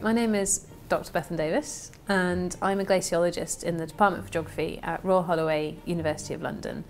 My name is Dr. Bethan Davis, and I'm a glaciologist in the Department of Geography at Royal Holloway, University of London.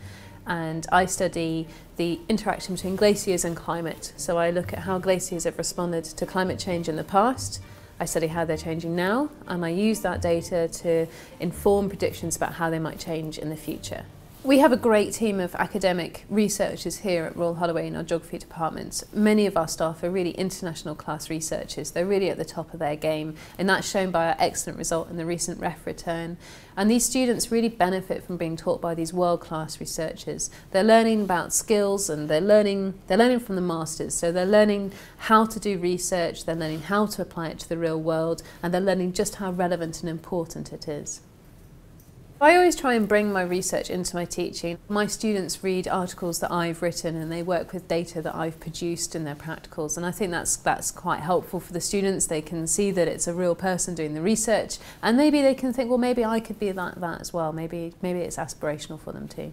And I study the interaction between glaciers and climate. So I look at how glaciers have responded to climate change in the past. I study how they're changing now, and I use that data to inform predictions about how they might change in the future. We have a great team of academic researchers here at Royal Holloway in our geography department. Many of our staff are really international class researchers. They're really at the top of their game and that's shown by our excellent result in the recent ref return. And these students really benefit from being taught by these world-class researchers. They're learning about skills and they're learning they're learning from the masters. So they're learning how to do research, they're learning how to apply it to the real world and they're learning just how relevant and important it is. I always try and bring my research into my teaching. My students read articles that I've written and they work with data that I've produced in their practicals and I think that's that's quite helpful for the students. They can see that it's a real person doing the research and maybe they can think well maybe I could be like that as well. Maybe maybe it's aspirational for them too.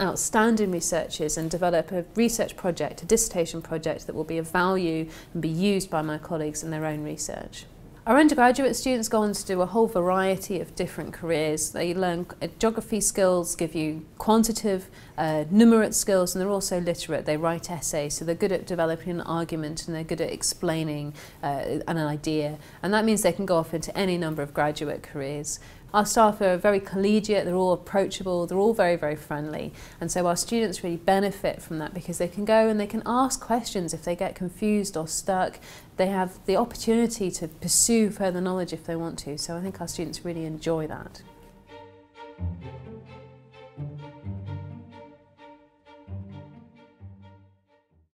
outstanding researchers and develop a research project, a dissertation project that will be of value and be used by my colleagues in their own research. Our undergraduate students go on to do a whole variety of different careers. They learn uh, geography skills, give you quantitative, uh, numerate skills, and they're also literate. They write essays, so they're good at developing an argument and they're good at explaining uh, an idea. And that means they can go off into any number of graduate careers our staff are very collegiate, they're all approachable, they're all very, very friendly. And so our students really benefit from that because they can go and they can ask questions if they get confused or stuck. They have the opportunity to pursue further knowledge if they want to. So I think our students really enjoy that.